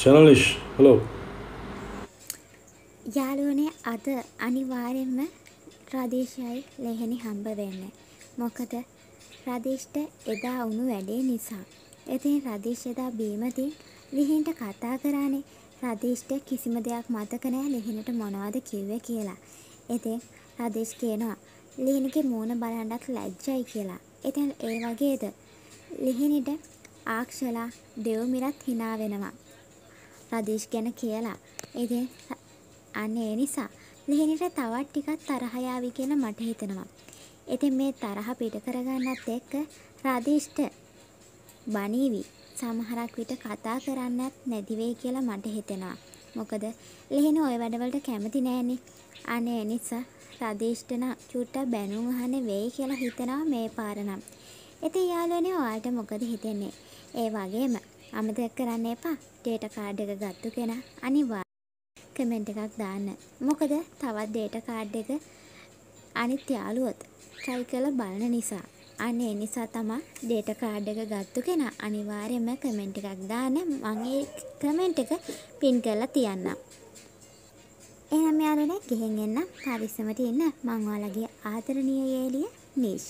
චනලිෂ් hello යාළුවනේ අද අනිවාර්යෙන්ම රදීෂයි ලෙහෙනි හම්බ වෙන්නේ. මොකද රදීෂ්ට එදා වුණු වැඩේ නිසා. ඉතින් රදීෂ් එදා බීමතින් ලිහින්ට කතා කරානේ රදීෂ්ට කිසිම දෙයක් මතක නෑ ලිහිණට මොනවද කිව්වේ කියලා. ඉතින් රදීෂ් කියනවා ලිහිණිගේ මූණ බලන්නත් ලැජ්ජයි කියලා. ඉතින් ඒ වගේද ලිහිණිට ආක්ෂලා දෙව්මිරත් හිනා වෙනවා. රදීෂ් ගැන කියලා. ඉතින් අන්න ඒ නිසා ලිහිණිට තවත් ටිකක් තරහ යාවි කියලා මට හිතෙනවා. ඉතින් මේ තරහ පිට කරගන්නත් එක්ක රදීෂ්ට බනීවි. සමහරක් විට කතා කරන්නත් නැති වෙයි කියලා මට හිතෙනවා. මොකද ලිහිණි ඔය වැඩවලට කැමති නෑනේ. අන්න ඒ නිසා රදීෂ්ට නම් චුට්ටක් බැනුම් අහන්න වෙයි කියලා හිතෙනවා මේ පාර නම්. ඉතින් යාළුවනේ ඔයාලට මොකද හිතෙන්නේ? ඒ වගේම අමතක කරන්න එපා ඩේටා කාඩ් එක ගත්තු කෙනා අනිවාර්යෙන් කමෙන්ට් එකක් දාන්න. මොකද තවත් ඩේටා කාඩ් එක අනිත් යාළුවොත් try කරලා බලන නිසා. අන්න ඒ නිසා තමා ඩේටා කාඩ් එක ගත්තු කෙනා අනිවාර්යයෙන්ම කමෙන්ට් එකක් දාන්න. මම ඒ කමෙන්ට් එක පින් කරලා තියන්නම්. එහෙනම් යාළුවනේ ගිහින් එන්න පරිස්සමට ඉන්න. මං ඔයාලගේ ආදරණීය යෙලිය නීෂ්